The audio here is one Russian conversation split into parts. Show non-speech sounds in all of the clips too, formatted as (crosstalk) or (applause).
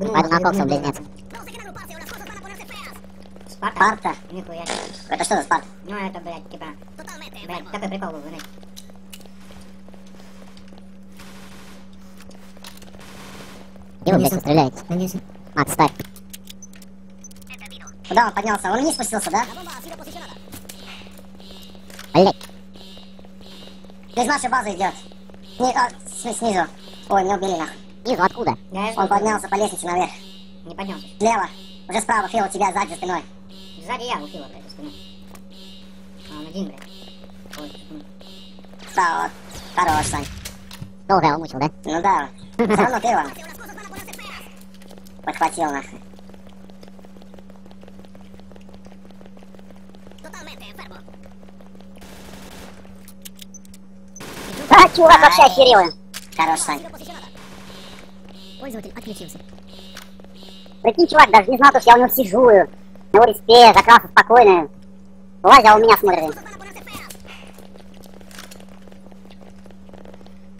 Гнула. близнец. Спарта? Спарта? Нихуя. Это что за Спарта? Ну это, блядь, типа... Блядь, такой прикол был, блядь. И вы, блядь, стреляете. Конечно. Макс, ставь. Куда он поднялся? Он вниз спустился, да? Блядь. Из нашей базы идет. Сни- а, снизу. Ой, меня убили нахуй. Снизу откуда? Да, я Он поднялся по лестнице наверх. Не поднялся. Слева. Уже справа, Фил, у тебя сзади за спиной. Сзади я ухила, блядь, за спиной. А, он один, блядь. Ой, за спиной. Да, вот. Хорош, Сань. Долго его мучил, да? Ну да. (laughs) Все равно ты его подхватил нахуй. А, чувак вообще охерел. Хорош, Сань. Пользователь отключился. Прикинь, чувак, даже не знал, что я у него сижу. На его респе, закрался спокойно. Лазя, а у меня смотрит.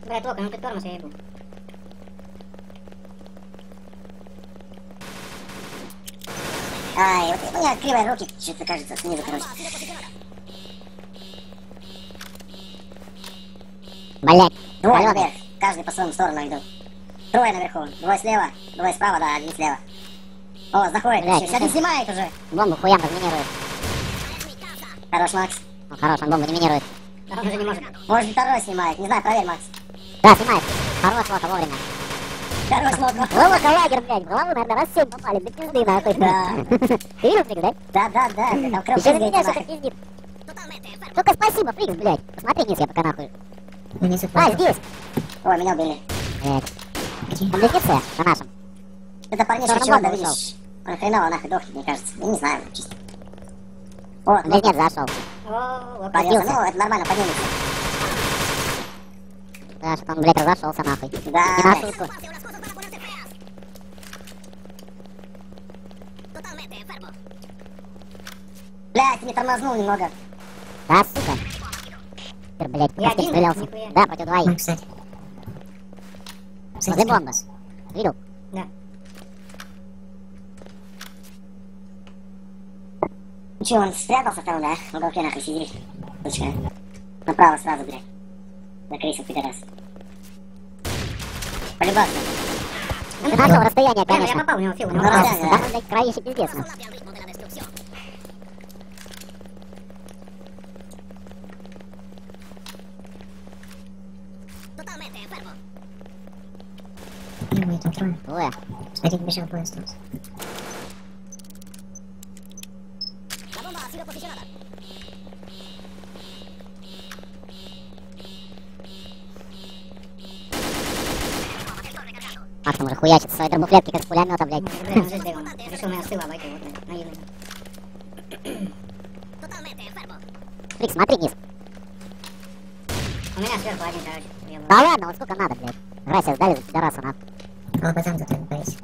Блядь, Лока, ну ты тормоз, я ебу. Ай, вот у меня кривые руки, что-то кажется, снизу, короче. Алёна. наверх, каждый по своему сторону идут. Трое наверху, двое слева, двое справа, да, один слева. О, заходит, Блядь, вообще. один снимает уже. Бомбу хуям разминирует. Хорош, Макс. Ну, хорош, он бомбу не минирует. Он уже не может. Может, второй снимает, не знаю, проверь, Макс. Да, снимает. Хорош, Лока, вовремя. Хорош, Лока. Лока, лагерь, блядь. В голову, наверное, раз семь попали. До пизды, нахуй. Да. Ты видел, Фрикс, да? Да, да, да, ты там кровь Еще меня что-то пиздит. Только спасибо, Фрикс, блядь. Посмотри вниз, я пока нахуй. Не суть. А, здесь. Ой, меня убили. Блядь. Он близнецы на нашем. Это парнишка Черный чего, бомба да, видишь? Он хреново нахуй дохнет, мне кажется. Я не знаю, чисто. О, близнец зашел. Поднялся. Ну, это нормально, поднимется. Да, что он, блядь, разошелся нахуй. Да, Не на шутку. Блядь, не тормознул немного. Да, сука. Блядь, один, стрелялся. Да, против двоих. Ну, кстати. Возле бомбы. Видел? Да. Ну че, он спрятался там, да? В уголке нахуй сидит. Точка. Направо сразу, блядь. Закрылся, пидорас. Полюбаться. Ты нашел расстояние, Прямо я конечно. попал в него, Фил, у Ну, него да, попался. да. Да, он, блядь, кровище пиздец. нахуй. Ну, там трое. Двое. Один бежал по остался. Макс там уже хуячит в своей дробуфлетке, как с пулемета, блядь. Решил меня с тыла обойти, вот, наивный. Фрик, смотри вниз. У меня сверху один, короче. я. Да ладно, вот сколько надо, блядь. Грайся, сдали за пидораса, нахуй. О, пацан тут боюсь.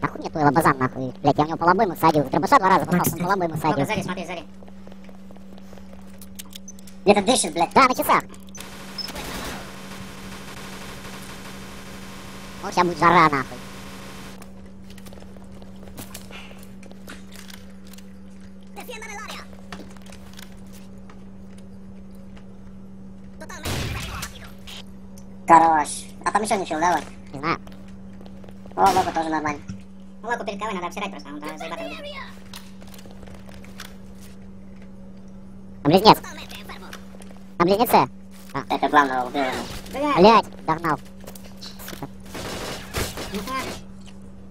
Нахуй мне твой лобазан, нахуй. Блядь, я в него по лобойму садил. Дробаша два раза попал, он по лобойму Лока, садил. сзади, смотри, сзади. Где-то дышит, блядь. Да, на часах. Ну, сейчас будет жара, нахуй. Хорош. А там еще фил, да, вот? Не знаю. О, Лока тоже нормально. Локу перед ковой надо обсирать просто, он там заебатый будет. Там близнец. Там близнецы. Это главного убил. Блядь, Блядь, догнал.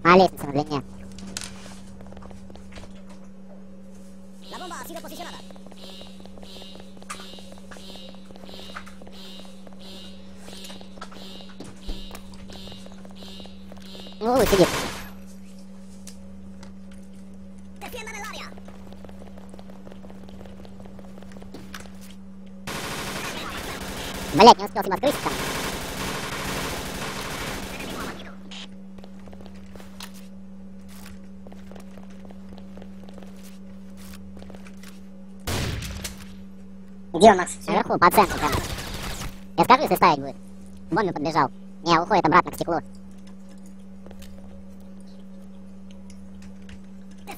На лестнице на длине. Ну, сидит. Блять, не успел с ним открыться там. Где он, Макс? Наверху, по центру прям. Я скажу, если ставить будет. Бомби подбежал. Не, уходит обратно к стеклу. А как он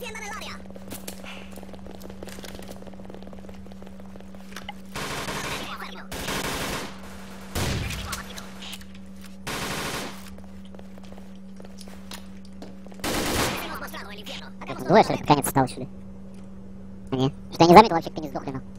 двое, что ли, под конец стал, что ли? А не, что я не заметил вообще, как они сдохли, нахуй.